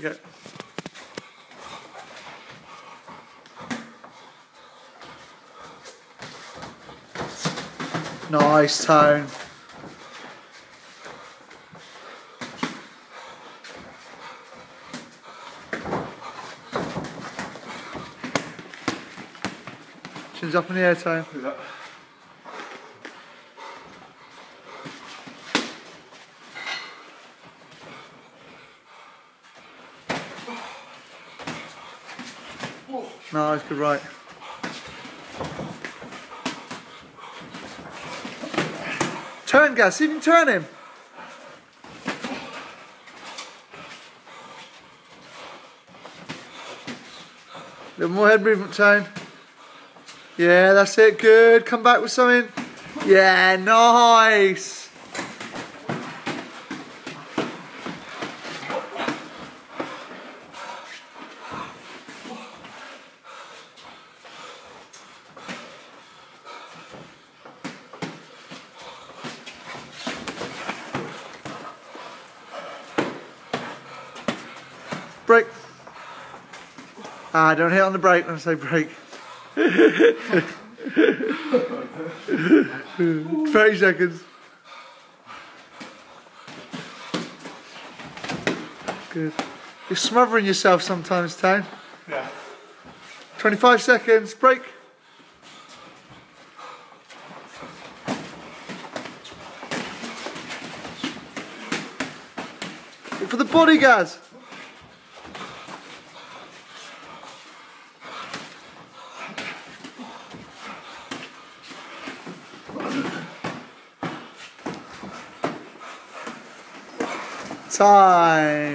Okay. Nice tone. Chin's up in the air, tone. Nice, good right. Turn, Gaz, see if you can turn him. A little more head movement, Tone. Yeah, that's it, good. Come back with something. Yeah, nice. Break. Ah, don't hit on the break when I say break. 30 seconds. Good. You're smothering yourself sometimes, Tone. Yeah. 25 seconds, break. For the body, Gaz. Time.